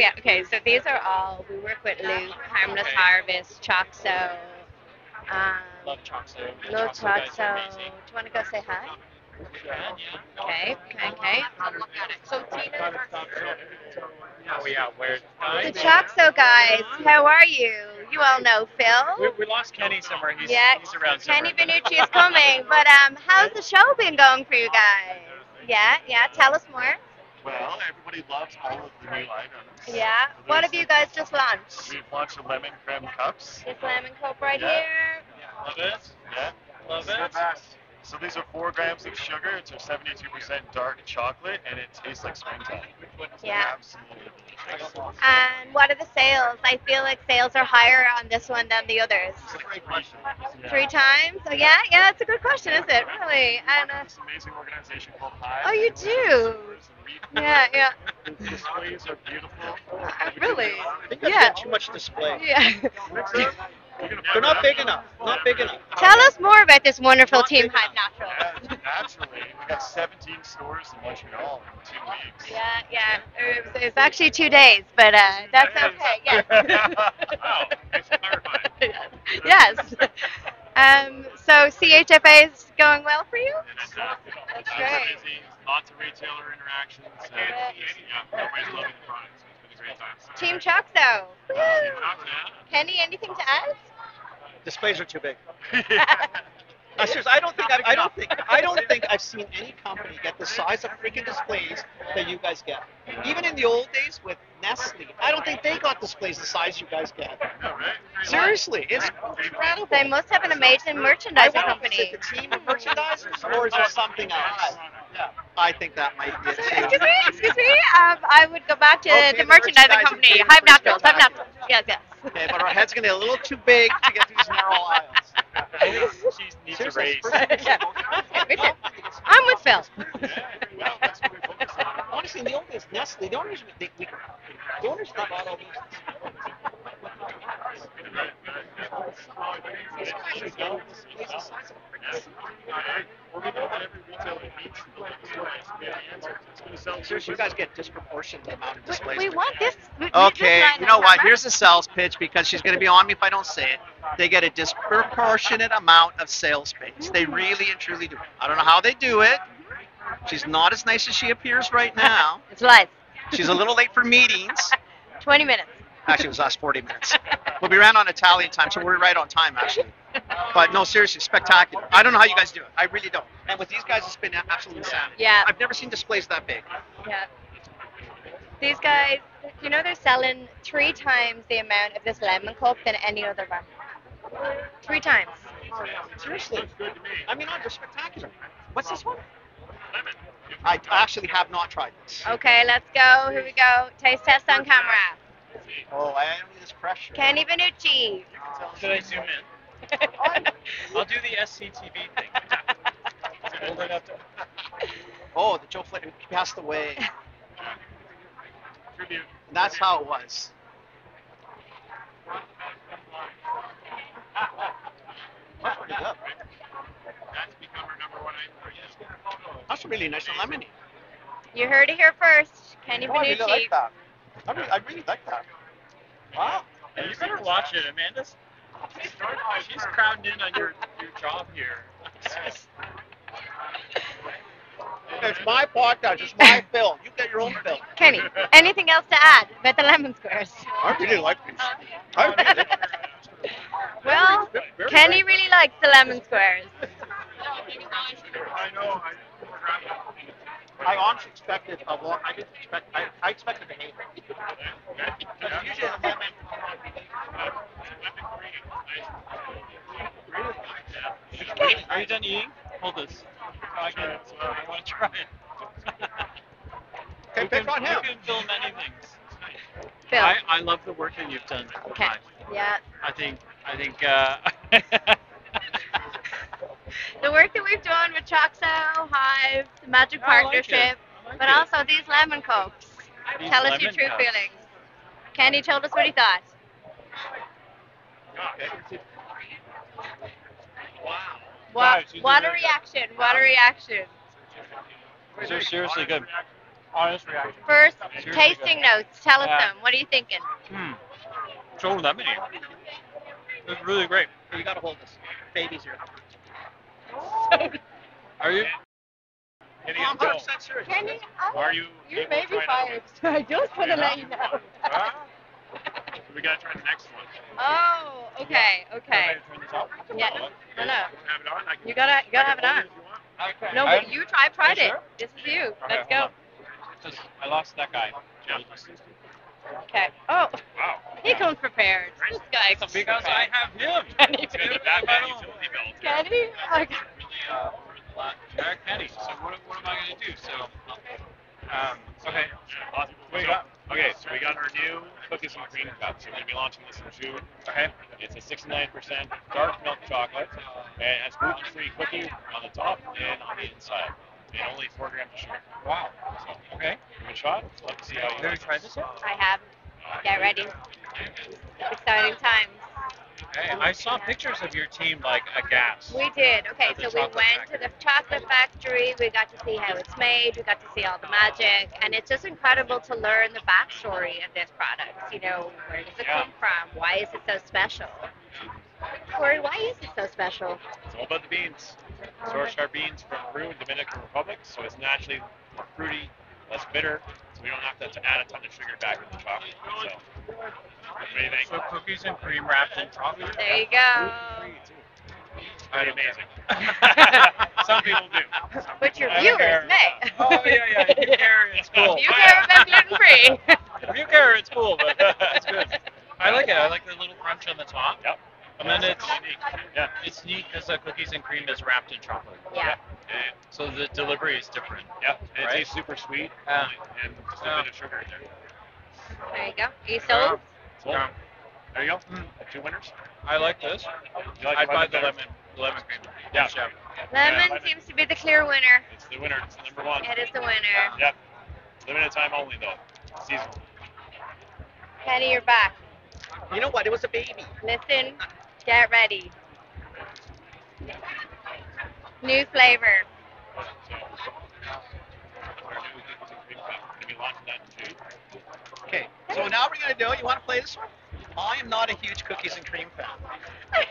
yeah, okay. So these are all we work with Luke, Harmless Okay. Harvest, Chocxo. Um, Love Chocxo. Love Chocxo Chocxo. Do you want to go say hi? Yeah, yeah. Okay, okay. So Tina, Oh yeah, where? the Chocxo guys, how are you? You all know We, Phil. we lost Kenny somewhere. He's, Yeah, he's around Kenny somewhere. Vannucci is coming, but um, how's the show been going for you guys? Yeah, yeah. Tell us more. Well, everybody loves all of the new items. Yeah. What have you guys just launched? We've launched the lemon creme cups. This lemon coke right Yeah. here. Love it. Yeah. Love These it. the best. So these are four grams of sugar. It's a 72% dark chocolate, and it tastes like springtime. Yeah. Absolutely. And what are the sales? I feel like sales are higher on this one than the others. It's a great question. Three times? Oh yeah, yeah. That's a good question, is it? Really? And uh, This amazing organization called Hive. Oh, you do? work with stores and read- yeah, yeah. The displays are beautiful. Uh, really? I think that's Yeah. got too much display. Yeah. They're not big enough. Not big enough. Tell us more about this wonderful Not team big Hive enough. Naturals. Yeah, naturally. We got 17 stores in Montreal in two weeks. Yeah, yeah. It was, it was actually two days, but uh, that's okay. Yes. Wow, thanks for clarifying. yes. Um, so CHFA is going well for you? Fantastic. That's Super great. busy, Lots of retailer interactions. And, yeah, everybody's loving the product, so it's been a great time. Team Chocxo. Team Woo. Chocxo. Kenny, anything to add? Displays are too big. Yeah. I seriously, I don't think I, I don't think I don't think I've seen any company get the size of freaking displays that you guys get. Even in the old days with Nestle, I don't think they got displays the size you guys get. Seriously, it's incredible. They must have an amazing merchandising company. Is it the team of merchandisers or is there something else? I think that might be it too. Excuse me, excuse me. Um, I would go back to Okay, the the merchandising merchandising company. team Hive is Naturals. Hive spectacular. Naturals. Yes, yes. Okay, but our head's gonna be a little too big to get through these narrow aisles. I think she needs a Seriously, raise. it's Yeah. Me too. I'm with Phil. Well, that's what we focus on. Honestly, in the old days, Nestle, the owners, they, we, the owners they bought all these. Well, we know that every retailer needs the displays. We have the answers. It's going to sell. Seriously, you guys get disproportionate amount of We, displays. we want this. we- we Okay, you know what? Here's the sales pitch because she's going to be on me if I don't say it. They get a disproportionate amount of sales space. They really and truly do. I don't know how they do it. She's not as nice as she appears right now. It's live. She's a little late for meetings. 20 minutes. Actually, it was last 40 minutes. But we ran on Italian time, so we're right on time, actually. But no, seriously, spectacular. I don't know how you guys do it. I really don't. And with these guys, it's been absolute insanity. Yeah. I've never seen displays that big. Yeah. These guys, you know, they're selling three times the amount of this lemon coke than any other brand. Three times. Seriously. Good to. I mean, they're spectacular. What's this one? Lemon. I actually have not tried this. Okay, let's go. Here we go. Taste test on camera. Oh, I am this pressure. Kenny Vannucci. Should I zoom in? I'll do the SCTV thing. Hold it up to- Oh, the Joe Flaherty he passed away. Tribute. That's how it was. That's pretty good. That's become our number one item for you. That's really nice and lemony. You heard it here first. Kenny Oh, I really Vannucci. like that. I really, I really like that. Wow. And you better watch it, Amanda's. She's crowding in on your, your job here. It's my podcast. It's my film. You get your own film. Kenny, anything else to add about the lemon squares? I really like these. I really Well, Kenny really likes the lemon squares. I know. I, I honestly expected a lot. I didn't expect. I, I expected to hate it. Because usually Are you done eating? Hold this. I can. I want to try it. Okay, pick on him. We can film anything. Phil. I, I love the work that you've done. Okay. Hi. Yeah. I think I think uh, The work that we've done with Chocxo, Hive, the Magic I like Partnership, it. Like but it. also these lemon cokes. These Tell us your true cups. feelings. Candy told us what he thought. Wow. What, Guys, you what did a it. reaction. What a reaction. These are seriously good. Honest reaction. First, Seriously tasting notes. Tell us Yeah. some. What are you thinking? Hmm. So lemony. It's really great. You gotta hold this. Baby's here. Are you? Kenny I'm and Phil, 100% serious. Kenny, are you? you able may be try another fired. I just want to let you know. one? We gotta try the next one. Oh, okay, okay. Turn this off? Yeah, no, no. Have it on. I can, You gotta, you gotta have it on. can hold if you want. Okay. No, but you try, tried you it. sure? This is you. Okay, Let's go. Just, I lost that guy. Okay. Oh, Wow. he comes prepared. This guy comes Because I have him. It's got the utility belt. Kenny? Okay. 69% dark milk chocolate, and it has gluten-free cookie on the top and on the inside, and only four grams of sugar. Wow. Okay. Give it a shot. Love to see how you Have you like tried this yet? I have. Get ready. Exciting times. Hey, I saw pictures of your team like aghast. We did. Okay, so we chocolate went to the chocolate factory. We got to see how it's made. We got to see all the magic, and it's just incredible to learn the backstory of this product. You know, where does it Yeah. come from? Why is it so special? Corey, why is it so special? It's all about the beans. Source our beans from Peru and Dominican Republic, so it's naturally more fruity, less bitter, so we don't have to add a ton of sugar back in the chocolate. So, what do you think? So cookies and cream wrapped in chocolate. There you go. Pretty amazing. Some people do. Some But people your I don't viewers care. may. Oh yeah, yeah. If you care, it's cool. You care about gluten free. If you care, it's cool, but it's good. I like it. I like the little crunch on the top. Yep. And then Yeah, it's unique. Yeah. it's neat because the cookies and cream is wrapped in chocolate. yeah. And, So the delivery is different. yep. And Right? it tastes super sweet Yeah. and just a Yeah. bit of sugar in there. There you go. Are you sold? So, Yeah. there you go. Mm. Two winners. I like this. You like I'd buy the better? lemon, lemon cream. Yeah. Lemon lemon. seems to be the clear winner. It's the winner. It's the number one. It is the winner. Yep. Limited time only though. Seasonal. Kenny, you're back. You know what? It was a baby. Listen, get ready. New flavor. So, our new cookies and cream cup. Gonna be launching that in June. Okay, so now we're gonna do. You want to play this one? I am not a huge cookies and cream fan.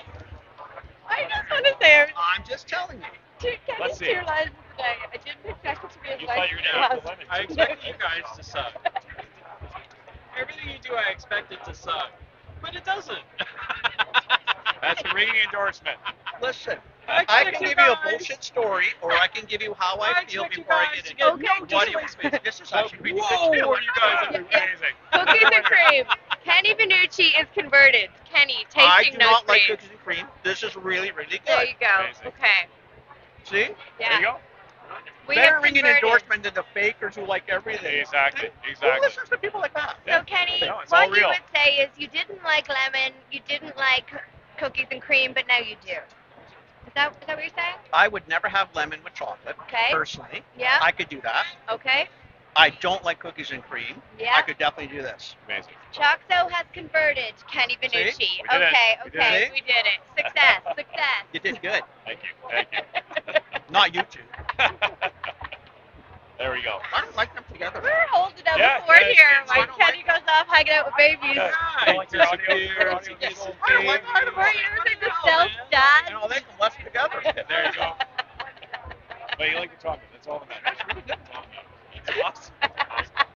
I just want to say, I'm just telling you. Kenny's Let's see. tear lines today. I didn't expect it to be as You thought you were as gonna have the lemon. I too. expect you guys to suck. Everything you do, I expect it to suck, but it doesn't. That's a ringing endorsement. Listen, I I expect can you give you a bullshit story, or I can give you how I, I feel before I get to into get it. Okay. What do you want? This is actually really Whoa, good too. you guys are amazing. Cookies and cream. Kenny Vannucci is converted. Kenny, I do notes not like cookies and cream. This is really, really good. There you go. Amazing. Okay. See? Yeah. There you go. We Better have ringing converted. endorsement than the fakers who like everything. Exactly. Who Exactly. listens to people like that? So Kenny, No, it's what you would say is you didn't like lemon, you didn't like cookies and cream, but now you do. Is that, is that what you're saying? I would never have lemon with chocolate. Okay. Personally, Yeah. I could do that. Okay. I don't like cookies and cream. Yeah. I could definitely do this. Amazing. Chocxo has converted Kenny Vannucci. We did it. Okay, We did okay, it. we did it. Success, success. You did good. Thank you. Thank you. Not you two. there we go. I don't like them together. We're holding down Yeah, the fort yeah, here it's- while it's- Kenny goes off hanging out with babies. Yeah. Hi, Like your audio- disappear, audio visual disappear. I like mine. We're using the self dad. You know, they can left together. There you go. But you like the chocolate. That's all that matters. That's really good.